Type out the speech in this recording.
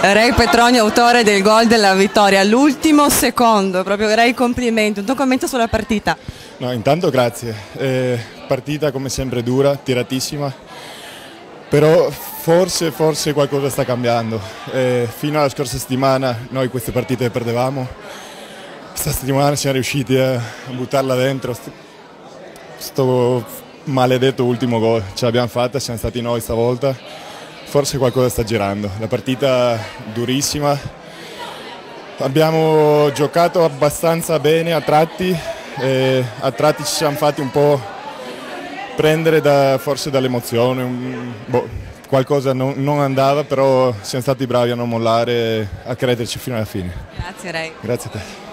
Ray Petroni, autore del gol della vittoria, l'ultimo secondo, proprio Ray complimenti, un tuo commento sulla partita? No, intanto grazie, eh, partita come sempre dura, tiratissima, però forse, forse qualcosa sta cambiando, eh, fino alla scorsa settimana noi queste partite le perdevamo, questa settimana siamo riusciti a buttarla dentro, questo maledetto ultimo gol, ce l'abbiamo fatta, siamo stati noi stavolta forse qualcosa sta girando. La partita durissima, abbiamo giocato abbastanza bene a tratti, e a tratti ci siamo fatti un po' prendere da, forse dall'emozione, boh, qualcosa non, non, andava, però siamo stati bravi a non mollare, a crederci fino alla fine. Grazie Ray. Grazie a te.